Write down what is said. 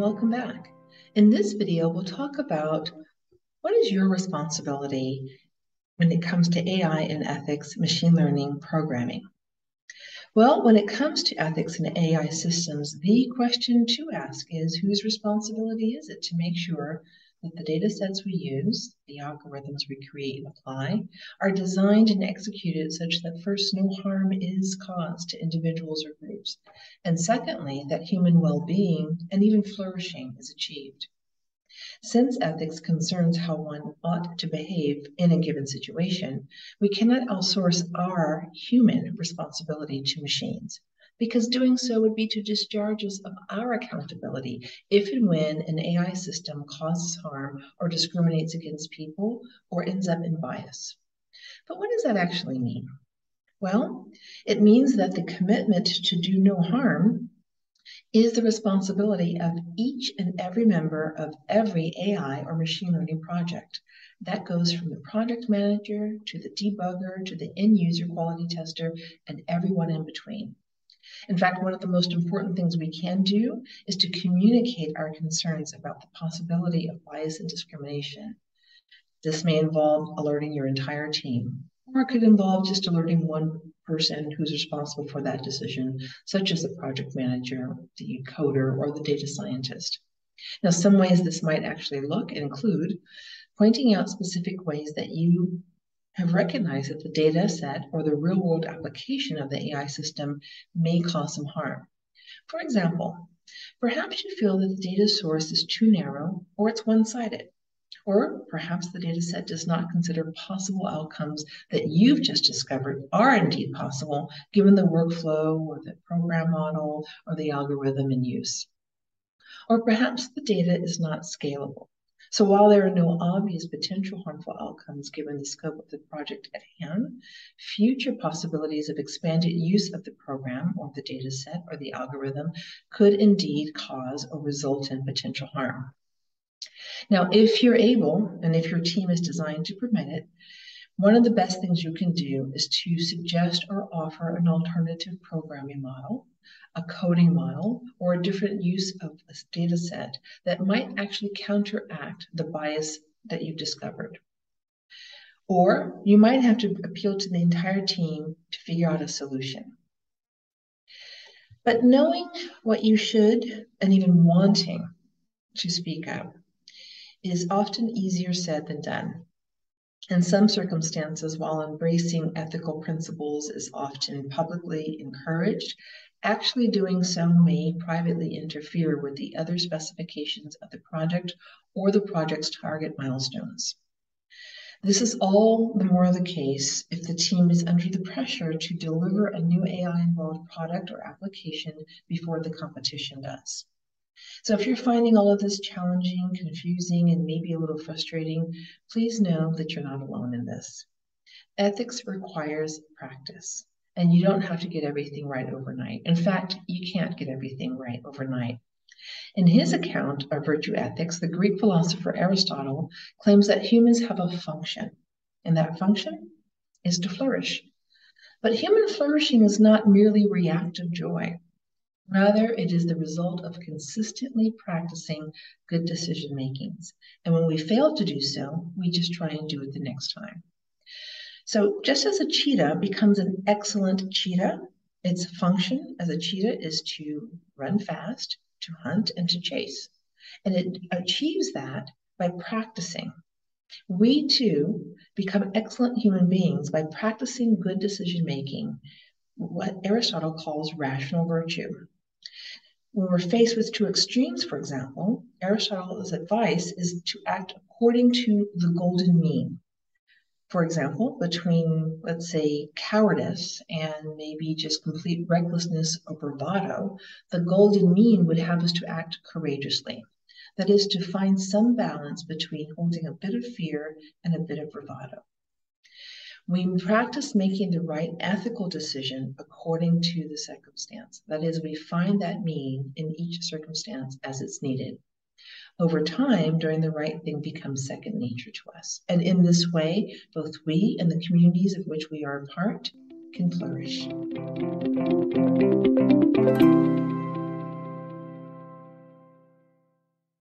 welcome back. In this video, we'll talk about what is your responsibility when it comes to AI and ethics, machine learning, programming. Well, when it comes to ethics and AI systems, the question to ask is whose responsibility is it to make sure that the data sets we use, the algorithms we create and apply, are designed and executed such that first, no harm is caused to individuals or groups, and secondly, that human well being and even flourishing is achieved. Since ethics concerns how one ought to behave in a given situation, we cannot outsource our human responsibility to machines because doing so would be to discharge us of our accountability if and when an AI system causes harm or discriminates against people or ends up in bias. But what does that actually mean? Well, it means that the commitment to do no harm is the responsibility of each and every member of every AI or machine learning project. That goes from the project manager to the debugger to the end user quality tester and everyone in between. In fact, one of the most important things we can do is to communicate our concerns about the possibility of bias and discrimination. This may involve alerting your entire team, or it could involve just alerting one person who's responsible for that decision, such as the project manager, the coder, or the data scientist. Now, some ways this might actually look include pointing out specific ways that you have recognized that the data set or the real world application of the AI system may cause some harm. For example, perhaps you feel that the data source is too narrow or it's one sided. Or perhaps the data set does not consider possible outcomes that you've just discovered are indeed possible given the workflow or the program model or the algorithm in use. Or perhaps the data is not scalable. So while there are no obvious potential harmful outcomes given the scope of the project at hand, future possibilities of expanded use of the program or the data set or the algorithm could indeed cause or result in potential harm. Now, if you're able and if your team is designed to permit it, one of the best things you can do is to suggest or offer an alternative programming model a coding model, or a different use of a data set that might actually counteract the bias that you've discovered. Or you might have to appeal to the entire team to figure out a solution. But knowing what you should and even wanting to speak up is often easier said than done. In some circumstances, while embracing ethical principles is often publicly encouraged, Actually doing so may privately interfere with the other specifications of the project or the project's target milestones. This is all the more the case if the team is under the pressure to deliver a new AI involved product or application before the competition does. So if you're finding all of this challenging, confusing, and maybe a little frustrating, please know that you're not alone in this. Ethics requires practice. And you don't have to get everything right overnight. In fact, you can't get everything right overnight. In his account of virtue ethics, the Greek philosopher Aristotle claims that humans have a function, and that function is to flourish. But human flourishing is not merely reactive joy. Rather, it is the result of consistently practicing good decision makings. And when we fail to do so, we just try and do it the next time. So just as a cheetah becomes an excellent cheetah, its function as a cheetah is to run fast, to hunt, and to chase. And it achieves that by practicing. We too become excellent human beings by practicing good decision making, what Aristotle calls rational virtue. When we're faced with two extremes, for example, Aristotle's advice is to act according to the golden mean for example, between, let's say, cowardice and maybe just complete recklessness or bravado, the golden mean would have us to act courageously. That is, to find some balance between holding a bit of fear and a bit of bravado. We practice making the right ethical decision according to the circumstance. That is, we find that mean in each circumstance as it's needed. Over time, doing the right thing becomes second nature to us. And in this way, both we and the communities of which we are a part can flourish.